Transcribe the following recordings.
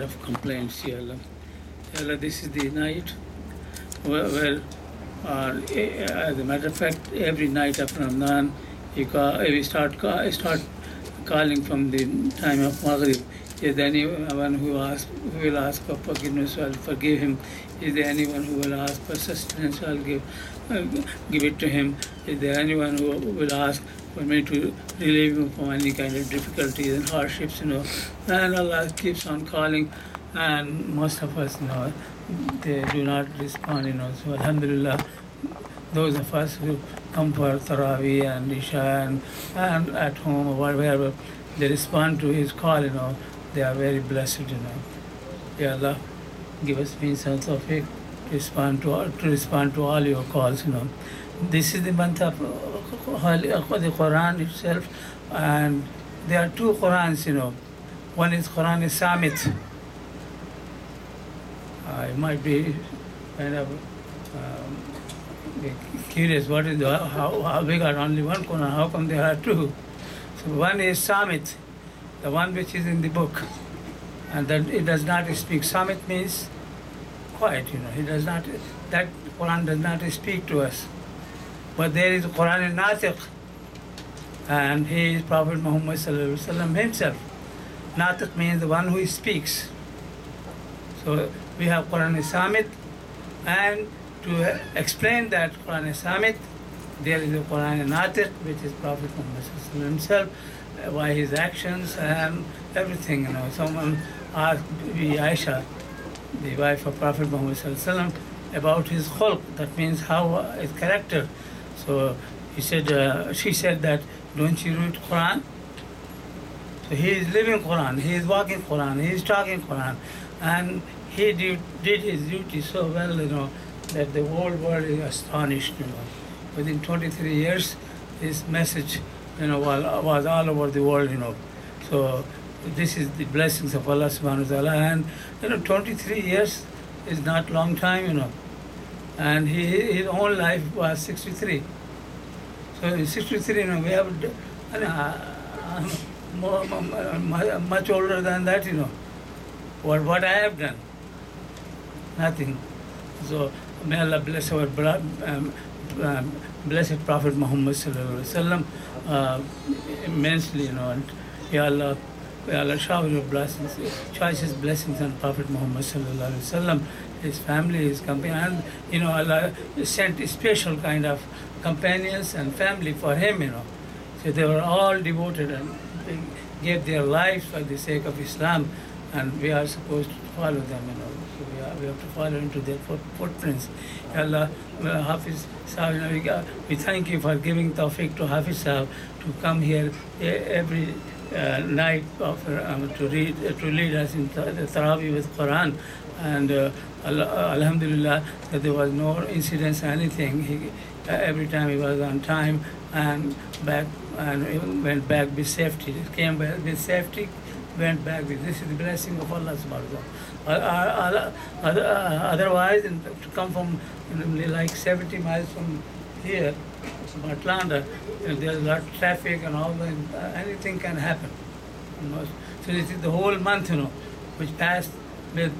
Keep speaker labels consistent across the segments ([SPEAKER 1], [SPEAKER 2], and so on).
[SPEAKER 1] kind of complaints, Allah. This is the night where, where uh, eh, as a matter of fact, every night after Ramadan, you call, we start call, start calling from the time of Maghrib. Is there anyone who ask, who will ask for forgiveness? I'll forgive him. Is there anyone who will ask for sustenance? I'll give give it to him. Is there anyone who will ask for me to relieve him from any kind of difficulties and hardships? You know, and Allah keeps on calling, and most of us, you know, they do not respond. You know, so Alhamdulillah those of us who come for Taraweeh and Isha and, and at home or wherever, they respond to his call, you know, they are very blessed, you know. Ya Allah, give us means and tawfiq respond to, all, to respond to all your calls, you know. This is the month of the Quran itself, and there are two Qurans, you know. One is Quran is Samit. It might be kind of um, curious what is the, how, how we got only one Quran, how come there are two? So one is Samit, the one which is in the book, and that it does not speak. Samit means quiet, you know. It does not. That Quran does not speak to us. But there is Quran in Natiq, and he is Prophet Muhammad himself. Natiq means the one who speaks. So we have Quran Samit, and to explain that Quran Samit, there is a Quran Natiq, which is Prophet Muhammad himself, uh, by his actions and everything. You know, someone asked Aisha, the wife of Prophet Muhammad about his khulq, that means how uh, his character. So he said, uh, she said that, don't you read Quran? So he is living Quran, he is walking Quran, he is talking Quran, and he did, did his duty so well, you know, that the whole world is astonished, you know. Within 23 years, his message, you know, was all over the world, you know. So this is the blessings of Allah subhanahu wa ta'ala, and, you know, 23 years is not long time, you know. And he, his own life was 63. So in 63, you know, we have, uh, I'm more, much older than that, you know. What, what I have done? Nothing. So may Allah bless our um, um, blessed Prophet Muhammad sallallahu alaihi wasallam uh, immensely, you know, and Ya Allah, Ya Allah shower your blessings, choices blessings on Prophet Muhammad sallallahu alaihi wasallam, his family, his company, and you know Allah sent special kind of companions and family for him, you know. So they were all devoted and they gave their lives for the sake of Islam, and we are supposed to follow them, you know. So we, are, we have to follow into their footprints. Allah, uh, Hafiz know, we, thank you for giving tawfiq to Hafiz Sahib to come here e- every uh, night of, um, to read uh, to lead us in the Taraweeh with Quran, and uh, Al- Alhamdulillah that there was no incidents or anything. He, uh, every time he was on time and back and went back with safety. He came back with safety, went back with this is the blessing of Allah subhanahu. Uh, uh, uh, Otherwise, to come from like 70 miles from here, from Atlanta, you know, there's a lot of traffic and all that, uh, anything can happen. You know. So this is the whole month, you know, which passed with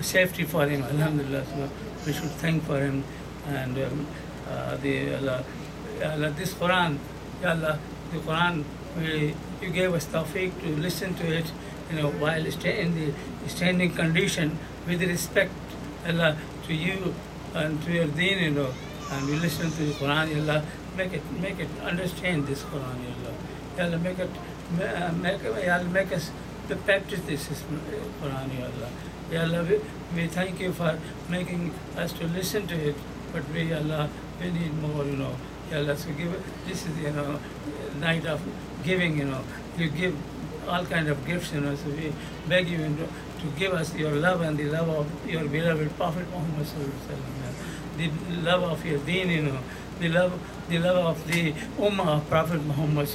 [SPEAKER 1] safety for him, alhamdulillah. So we should thank for him and um, uh, the Allah, this Quran, Allah, the Quran, we, you gave us tawfiq to listen to it, you know, while in the standing condition with respect, Allah, to you and to your deen, you know, and we listen to the Quran, Allah, make it, make it understand this Quran, Allah. Ya Allah, make it, ma- uh, make, Ya Allah, make us to practice this Quran, uh, Ya Allah. Ya Allah, we, we thank you for making us to listen to it, but we, Allah, we need more, you know. Ya Allah, so give, this is, you know, night of giving, you know. You give all kind of gifts, you know, so we beg you, you to give us your love and the love of your beloved Prophet Muhammad the love of your deen, you know, the love, the love of the Ummah of Prophet Muhammad.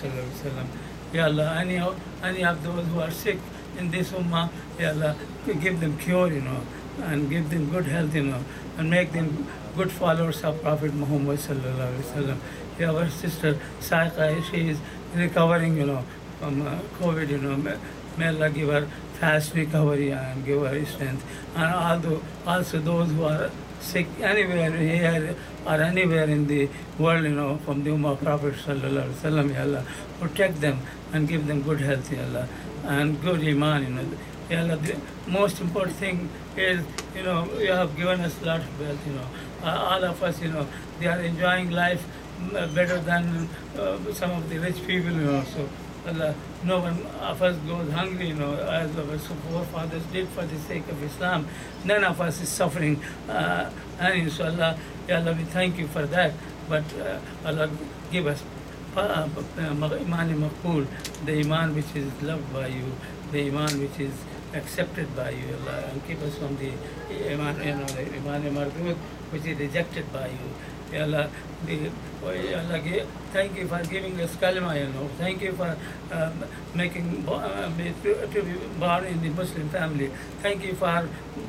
[SPEAKER 1] Ya Allah, any of, any of those who are sick in this Ummah, Ya Allah, give them cure, you know, and give them good health, you know, and make them good followers of Prophet Muhammad. Yeah, our sister Saika, she is recovering, you know, from uh, COVID, you know. May, may Allah give her fast recovery and give her strength. And although also those who are sick anywhere here or anywhere in the world, you know, from the Ummah Prophet Sallallahu Alaihi Wasallam, Ya Allah, protect them and give them good health, Ya Allah, and good iman, you know. Ya Allah, the most important thing is, you know, you have given us a lot of wealth, you know. Uh, all of us, you know, they are enjoying life mm, better than uh, some of the rich people, you know. So, Allah, no one of us goes hungry, you know, as our forefathers did for the sake of Islam. None of us is suffering. Uh, and inshallah, Ya Allah, we thank you for that. But uh, Allah, give us uh, Iman Maqbool, the Iman which is loved by you, the Iman which is accepted by you, Allah, and keep us from the Iman, you know, the Iman Mardud, which is rejected by you. Allah, the, Allah, thank you for giving us kalma, you know. Thank you for um, making uh, to, to be born in the Muslim family. Thank you for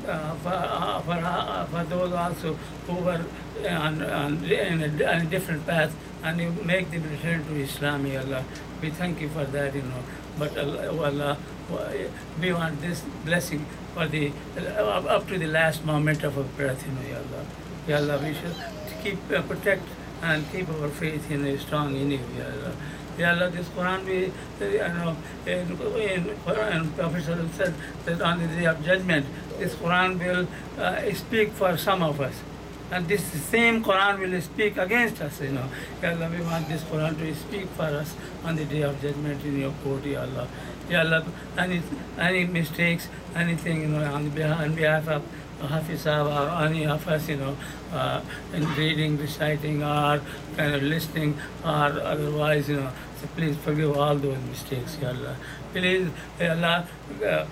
[SPEAKER 1] uh, for, uh, for, uh, for those also who were on, on, in, a, on a different path and you make them return to Islam, Ya Allah. We thank you for that, you know. But Allah, oh Allah we want this blessing for the up up to the last moment of our breath, you know, Ya Allah. Ya Allah, we should keep uh, protect and keep our faith in a strong in you, Ya Allah. Allah, this Quran we, you know, in, in Quran, Prophet said that on the day of judgment, this Quran will uh, speak for some of us. And this same Quran will speak against us, you know. Ya Allah, we want this Quran to speak for us on the day of judgment in your court, Ya Allah. Ya Allah, any, any mistakes, anything, you know, on behalf of Hafiz or any of us, you know, uh, in reading, reciting, or kind of listening, or otherwise, you know, so please forgive all those mistakes, Ya Allah. Please, Ya Allah, uh,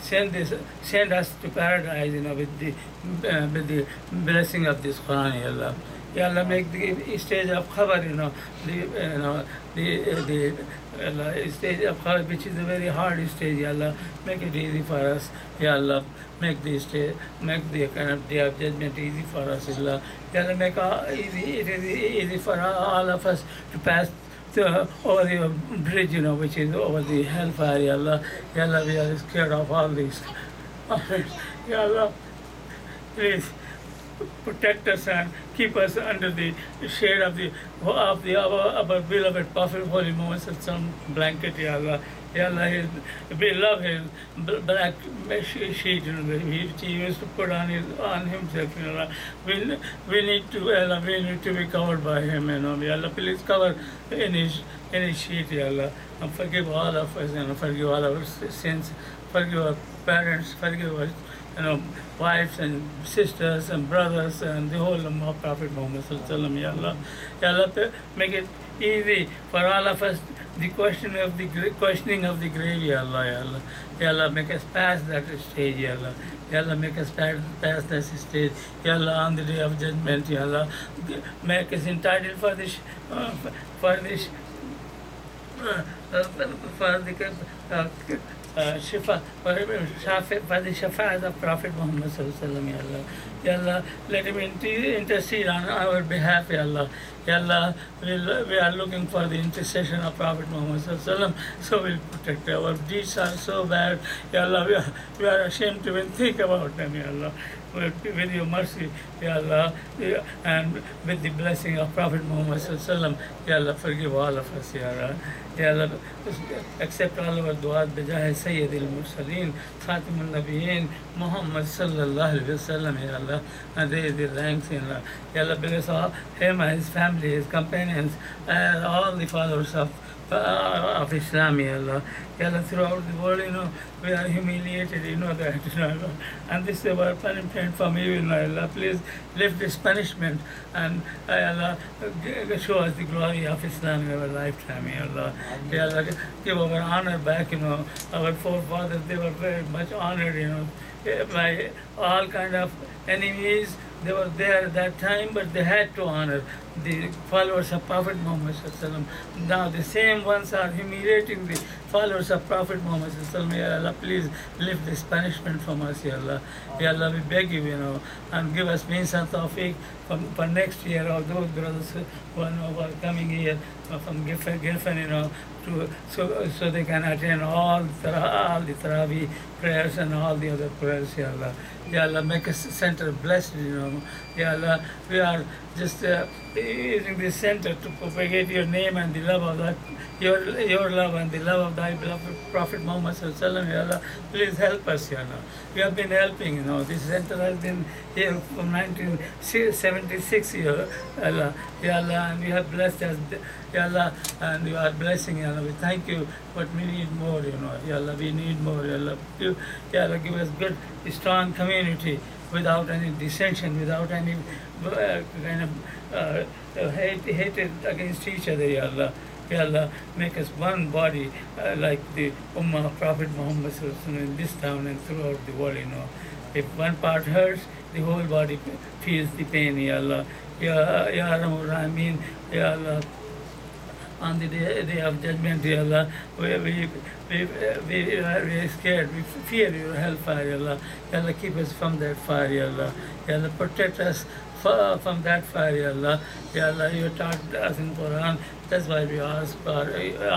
[SPEAKER 1] send this, send us to paradise, you know, with the, uh, with the blessing of this Quran, Ya Allah. Ya Allah, make the stage of khabar, you know, the, you know, the, the Allah, stage of khabar, which is a very hard stage, Ya Allah, make it easy for us, Ya Allah. Make the stage, make the kind of day of judgment easy for us, Ya Allah. Ya Allah, make all easy, it is easy for all of us to pass the, over the bridge, you know, which is over the hellfire, Ya Allah. Ya Allah, we are scared of all these. Ya Allah, please protect us and keep us under the shade of the of the our, our beloved Prophet Holy Muhammad some blanket, Ya Allah. Ya Allah, his, we love bl- black sheet, you know, he, he used to put on his on himself, you know. We, we need to, Allah, we need to be covered by him, you know. Ya Allah, please cover in his, in his sheet, Ya Allah. And forgive all of us, and forgive all our sins, forgive our parents, forgive us you know, wives and sisters and brothers and the whole of Prophet Muhammad Sallallahu Ya Allah. Ya Allah, make it easy for all of us the question of the questioning of the grave, Ya Allah, Ya Allah. Ya Allah, make us pass that stage, Ya Allah. Ya Allah, make us pass, pass that stage. Ya Allah, on the day of judgment, Ya Allah, make us entitled for this, uh, for this, uh, uh, for the uh, shafi, for the shafaat of Prophet Muhammad Sallallahu Ya Allah. Ya Allah, let him inter- intercede on our behalf, Ya Allah. Ya Allah, we, are looking for the intercession of Prophet Muhammad Sallallahu so we'll protect our deeds are so bad. Ya Allah, we are, we are ashamed to even think about them, Ya Allah With, with your mercy, Ya Allah, Ya- and with the blessing of Prophet Muhammad Sallallahu Alaihi Wasallam, Ya Allah, forgive all of us, Ya Allah. Ya Allah, accept all our du'at بجاه سيد المرسلين خاتم النبيين Muhammad sallallahu alaihi wasallam, Ya Allah, and raise the ranks in Allah. Ya Allah, bless all him and his family, his companions, and all the followers of uh, of Islam, Ya Allah. Ya Allah, throughout the world, you know, we are humiliated, you know that, you know, and this is our punishment from evil, Allah. Please lift this punishment and, eh, Ya Allah, show us the glory of Islam in our lifetime, Ya Allah. Ya Allah, give our honor back, you know, our forefathers, they were very much honored, you know, eh, by all kind of enemies. They were there at that time, but they had to honor the followers of Prophet Muhammad. Now the same ones are humiliating the followers of Prophet Muhammad Ya Allah, please lift this punishment from us, Ya Allah. Ya Allah, we beg you, you know, and give us means and tawfiq for, next year, or those brothers who are, coming here from Griffin, you know, to, so, so they can attend all, all the Taraweeh prayers and all the other prayers, Ya Allah. Ya Allah, make us center blessed, you know. Ya Allah, we are just uh, using this center to propagate your name and the love of that, your, your love and the love of thy beloved Prophet Muhammad Sallallahu. Ya Allah, please help us, Ya Allah. We have been helping, you know. This center has been here from 1976, Ya Allah. Ya Allah, and you have blessed us, Ya Allah, and you are blessing, Ya Allah. We thank you, but we need more, you know. Ya Allah, we need more, Ya Allah. Ya Allah, give us good, strong community without any dissension, without any uh, kind of uh, uh, hate, hatred against each other, Ya Allah. Ya Allah, make us one body uh, like the Ummah of Prophet Muhammad in this town and throughout the world, you know. If one part hurts, the whole body feels the pain, Ya Allah. Ya, ya Arhamur Rahimin, Ya Allah on the day, day of judgment, Ya Allah, we, we, we, we are very scared. We fear your hellfire, Ya Allah. Ya Allah, keep us from that fire, Ya Allah. Ya Allah, protect us from that fire, Ya Allah. Ya Allah, you taught us in Quran. That's why we ask, for,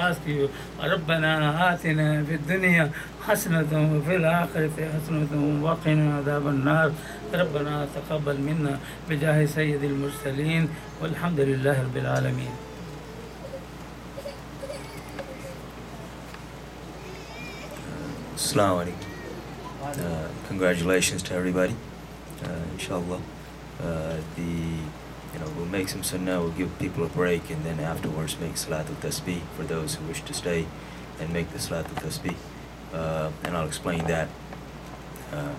[SPEAKER 1] ask you, ربنا آتنا في الدنيا حسنة وفي الآخرة حسنة وقنا عذاب النار ربنا تقبل منا بجاه سيد المرسلين والحمد لله رب العالمين
[SPEAKER 2] Assalamu alaikum. Uh, congratulations to everybody. Uh, inshallah. Uh, the you know we'll make some sunnah, we'll give people a break, and then afterwards make salatul tasbih for those who wish to stay and make the salatul tasbih. Uh, and I'll explain that uh,